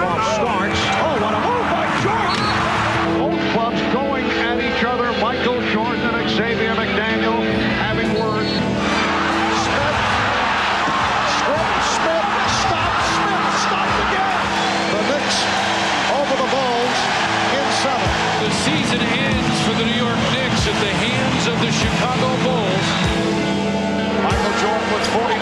trying to off Starks. Oh, what a move by Jordan! Both clubs going at each other. Michael Jordan and Xavier McDaniel having words. Smith. Smith. Smith. Stop. Smith. Stopped again. The Knicks over the Bulls in seven. The season ends for the New York Knicks at the hands of the Chicago Bulls. Michael Jordan with 49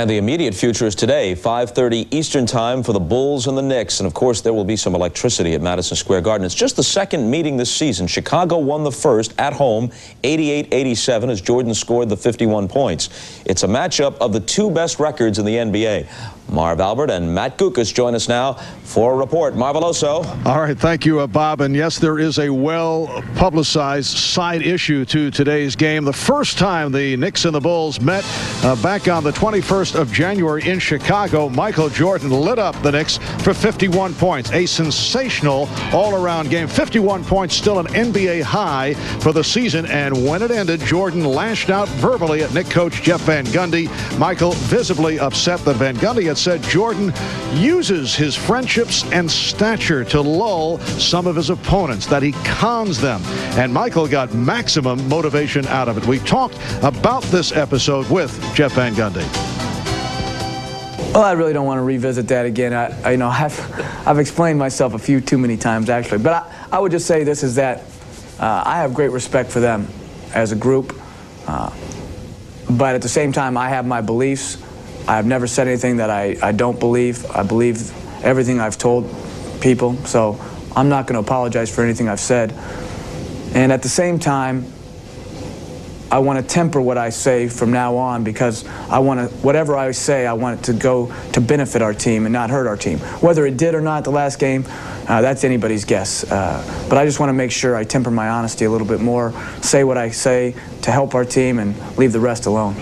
And the immediate future is today, 5:30 Eastern Time for the Bulls and the Knicks. And of course, there will be some electricity at Madison Square Garden. It's just the second meeting this season. Chicago won the first at home, 88-87, as Jordan scored the 51 points. It's a matchup of the two best records in the NBA. Marv Albert and Matt Guokas join us now for a report. Marveloso. All right, thank you, uh, Bob. And yes, there is a well publicized side issue to today's game. The first time the Knicks and the Bulls met uh, back on the 21st of January in Chicago, Michael Jordan lit up the Knicks for 51 points. A sensational all around game. 51 points, still an NBA high for the season. And when it ended, Jordan lashed out verbally at Knick coach Jeff Van Gundy. Michael visibly upset that Van Gundy had said Jordan uses his friendships and stature to lull some of his opponents, that he cons them. And Michael got maximum motivation out of it. We talked about this episode with Jeff Van Gundy. Well, I really don't want to revisit that again. I, I you know, I've, I've explained myself a few too many times, actually. But I, I would just say this is that uh, I have great respect for them as a group. Uh, but at the same time, I have my beliefs. I've never said anything that I, I don't believe. I believe everything I've told people. So I'm not going to apologize for anything I've said. And at the same time, I want to temper what I say from now on because I want to, whatever I say, I want it to go to benefit our team and not hurt our team. Whether it did or not the last game, uh, that's anybody's guess. Uh, but I just want to make sure I temper my honesty a little bit more, say what I say to help our team, and leave the rest alone.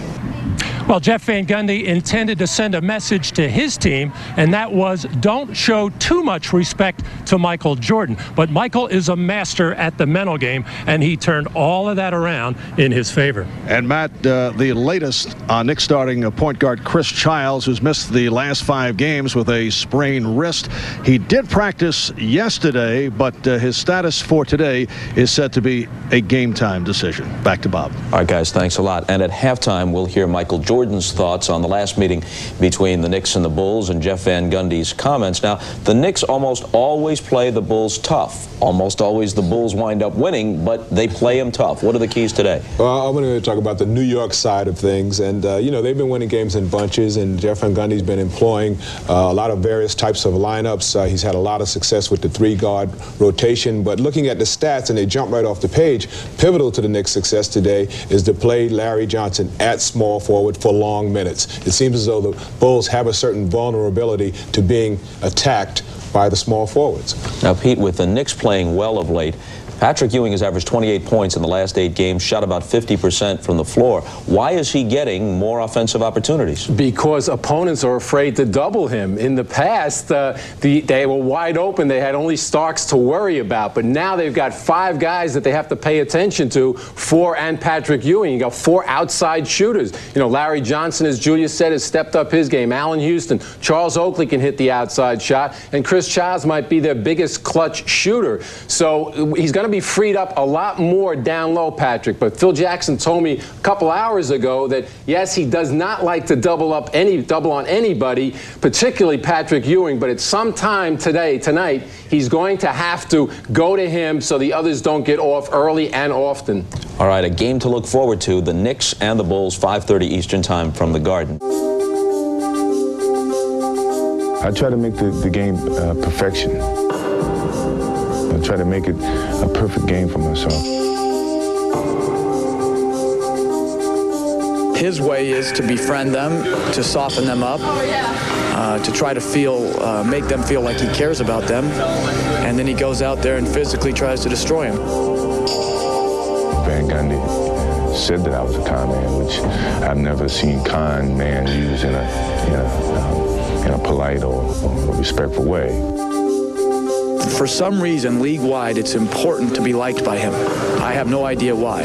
Well, Jeff Van Gundy intended to send a message to his team, and that was don't show too much respect to Michael Jordan. But Michael is a master at the mental game, and he turned all of that around in his favor. And Matt, uh, the latest on Knick starting uh, point guard Chris Childs, who's missed the last five games with a sprained wrist. He did practice yesterday, but uh, his status for today is said to be a game time decision. Back to Bob. All right, guys, thanks a lot. And at halftime, we'll hear Michael Jordan's thoughts on the last meeting between the Knicks and the Bulls and Jeff Van Gundy's comments. Now, the Knicks almost always play the Bulls tough. Almost always the Bulls wind up winning, but they play them tough. What are the keys today? Well, I'm going to talk about the New York side of things. And, uh, you know, they've been winning games in bunches, and Jeff Van Gundy's been employing uh, a lot of various types of lineups. Uh, he's had a lot of success with the three guard rotation. But looking at the stats, and they jump right off the page, pivotal to the Knicks' success today is to play Larry Johnson at small forward for long minutes. It seems as though the Bulls have a certain vulnerability to being attacked by the small forwards. Now, Pete, with the Knicks playing well of late, Patrick Ewing has averaged 28 points in the last eight games, shot about 50% from the floor. Why is he getting more offensive opportunities? Because opponents are afraid to double him. In the past, uh, the, they were wide open. They had only Starks to worry about. But now they've got five guys that they have to pay attention to, four and Patrick Ewing. You got four outside shooters. You know, Larry Johnson, as Julius said, has stepped up his game. Allan Houston, Charles Oakley can hit the outside shot, and Chris Childs might be their biggest clutch shooter. So he's going to be freed up a lot more down low, Patrick. But Phil Jackson told me a couple hours ago that yes, he does not like to double up any double on anybody, particularly Patrick Ewing. But at some time today, tonight, he's going to have to go to him so the others don't get off early and often. All right, a game to look forward to: the Knicks and the Bulls, 5:30 Eastern Time from the Garden. I try to make the, the game uh, perfection. Try to make it a perfect game for myself. His way is to befriend them, to soften them up, uh, to try to feel, uh, make them feel like he cares about them, and then he goes out there and physically tries to destroy him. Van Gundy said that I was a con man, which I've never seen con man use in a, in a um, in a polite or, or respectful way. For some reason, league-wide, it's important to be liked by him. I have no idea why.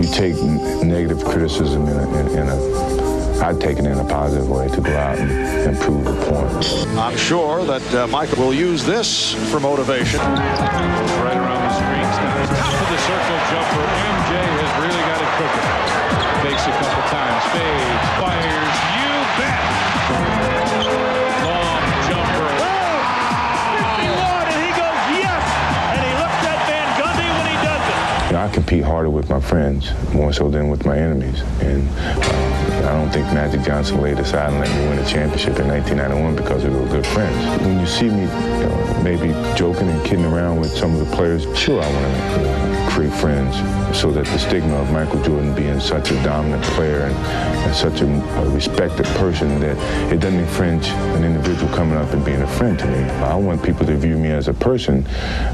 You take negative criticism in a, in, in a I'd take it in a positive way to go out and, and prove a point. I'm sure that uh, Michael will use this for motivation. Compete harder with my friends more so than with my enemies. And uh, I don't think Magic Johnson laid aside and let me win a championship in 1991 because we were good friends. When you see me you maybe joking and kidding around with some of the players, sure, I want to you friends so that the stigma of Michael Jordan being such a dominant player and, and such a, a, respected person that it doesn't infringe an individual coming up and being a friend to me. I want people to view me as a person,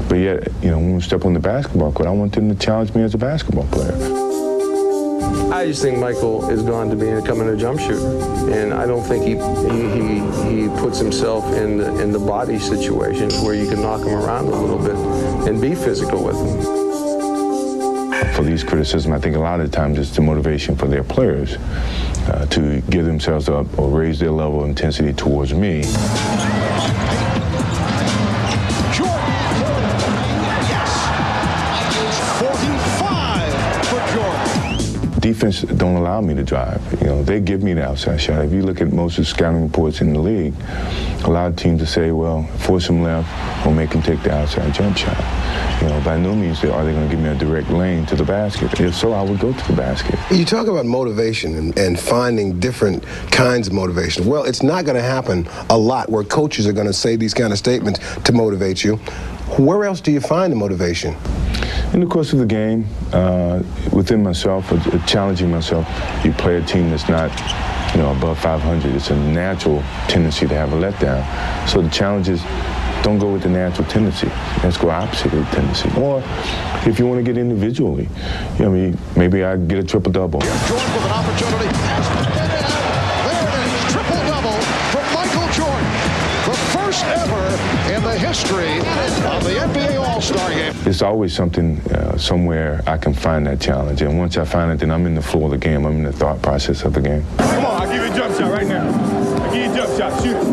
but yet, you know, when we step on the basketball court, I want them to challenge me as a basketball player. I just think Michael is gone to be becoming a jump shooter, and I don't think he he, he, he puts himself in the, in the body situations where you can knock him around a little bit and be physical with him. These criticism, I think a lot of times it's the motivation for their players uh, to give themselves up or raise their level of intensity towards me. Defense don't allow me to drive. You know, they give me the outside shot. If you look at most of the scouting reports in the league, a lot of teams will say, well, force him left or make him take the outside jump shot. You know, by no means are they going to give me a direct lane to the basket. If so, I would go to the basket. You talk about motivation and, and finding different kinds of motivation. Well, it's not going to happen a lot where coaches are going to say these kind of statements to motivate you. Where else do you find the motivation? In the course of the game, uh, within myself, uh, challenging myself, you play a team that's not you know, above 500. It's a natural tendency to have a letdown. So the challenge is don't go with the natural tendency. Let's go opposite of the tendency. Or if you want to get individually, you know, maybe I get a triple double. All-Star game. It's always something, uh, somewhere I can find that challenge. And once I find it, then I'm in the flow of the game. I'm in the thought process of the game. Come on, I'll give you a jump shot right now. I'll give you a jump shot. Shoot it.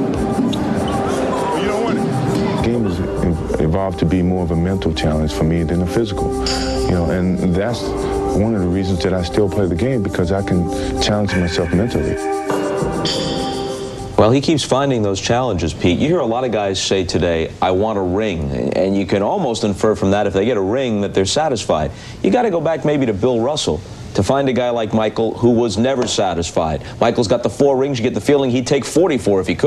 you don't want it. The game has evolved to be more of a mental challenge for me than a physical. You know, and that's one of the reasons that I still play the game because I can challenge myself mentally. Well, he keeps finding those challenges, Pete. You hear a lot of guys say today, I want a ring. And you can almost infer from that if they get a ring that they're satisfied. You got to go back maybe to Bill Russell to find a guy like Michael who was never satisfied. Michael's got the four rings. You get the feeling he'd take 44 if he could.